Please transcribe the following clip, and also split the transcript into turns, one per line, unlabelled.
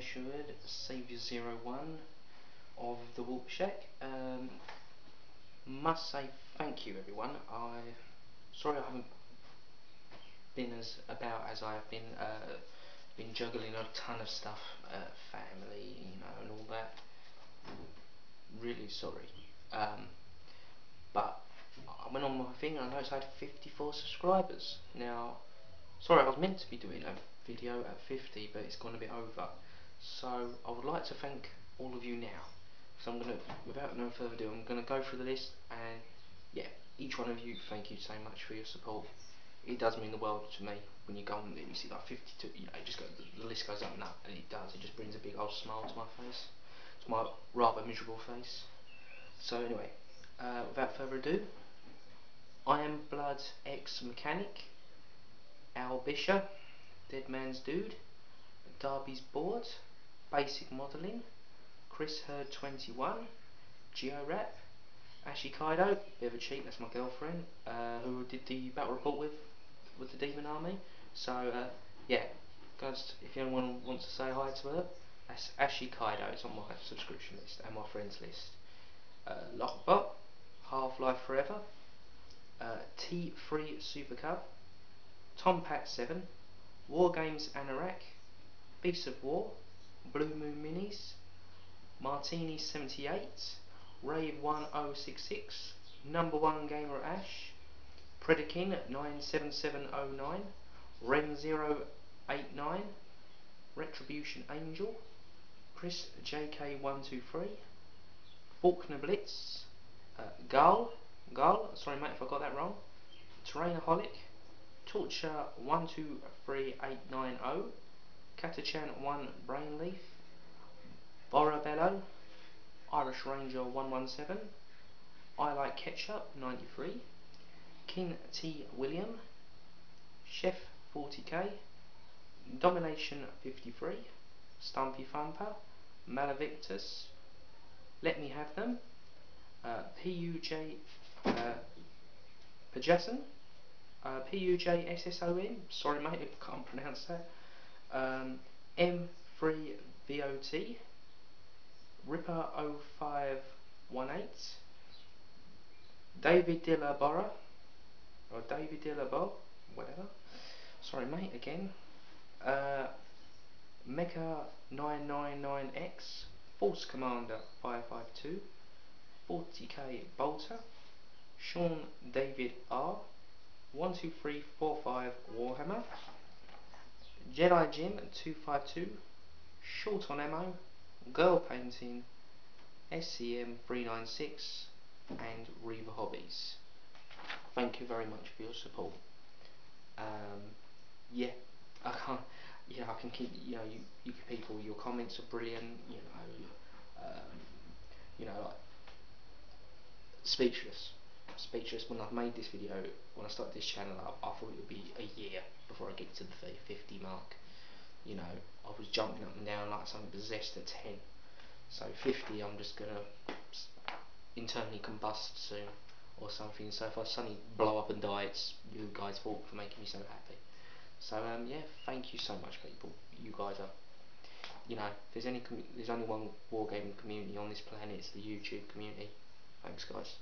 Should Saviour01 of the Warp Shack. Um, must say thank you everyone. I sorry I haven't been as about as I have been uh, been juggling a ton of stuff, uh, family, you know, and all that. Really sorry. Um, but I went on my thing and I noticed I had 54 subscribers. Now, sorry, I was meant to be doing a video at 50, but it's gone a bit over. So I would like to thank all of you now. So I'm gonna, without no further ado, I'm gonna go through the list and yeah, each one of you, thank you so much for your support. It does mean the world to me when you go on and you see like 52, you know, just go, the, list goes up and up, and it does. It just brings a big old smile to my face. It's my rather miserable face. So anyway, uh, without further ado, I am Blood ex mechanic, Al Bisher, Dead Man's Dude, Darby's Board, Basic Modelling, Chris Hurd 21, Georap, Ashley Kaido, bit of a cheat, that's my girlfriend, uh, who did the battle report with with the Demon Army. So uh, yeah, guys, if anyone wants to say hi to her, that's Ashley Kaido. It's on my subscription list and my friends list. Uh, Lockbot, Half-Life Forever, uh, T3 Super Cub, Tom Tompat 7, War Games Anorak, Beast of War, Blue Moon Minis, Martini 78, Rave 1066, Number 1 Gamer Ash, Predakin 97709, Ren 089, Retribution Angel, Chris JK123, Faulkner Blitz, uh, Gull, Gull, sorry mate if I got that wrong, Terrainaholic, Torture 123890, Catachan 1 Brainleaf, Borabello, Irish Ranger 117, I Like Ketchup 93, King T William, Chef 40k, Domination 53, Stumpy Thumper, Malavictus, Let Me Have Them, uh, PUJ uh, Pajason, uh, sorry mate, I can't pronounce that, um, M3VOT, Ripper 0518, David Dillabora, or David Dillabo, whatever, sorry mate, again, uh, Mecha 999X, Force Commander 552, 40k Bolter, Sean David R, 12345 Warhammer, Jedi Jim 252, Short on Ammo, Girl Painting, SCM 396, and Reva Hobbies. Thank you very much for your support. Um, yeah, I can't. You know, I can keep. You know, you, you people, your comments are brilliant. You know, um, you know, like speechless, speechless. When I've made this video, when I started this channel up, I thought it would be a year before I get to the 50 mark. You know, I was jumping up and down like something possessed at 10. So 50, I'm just gonna internally combust soon or something. So if I suddenly blow up and die, it's you guys' fault for making me so happy. So um, yeah, thank you so much, people. You guys are, you know, there's any there's only one wargaming community on this planet. It's the YouTube community. Thanks, guys.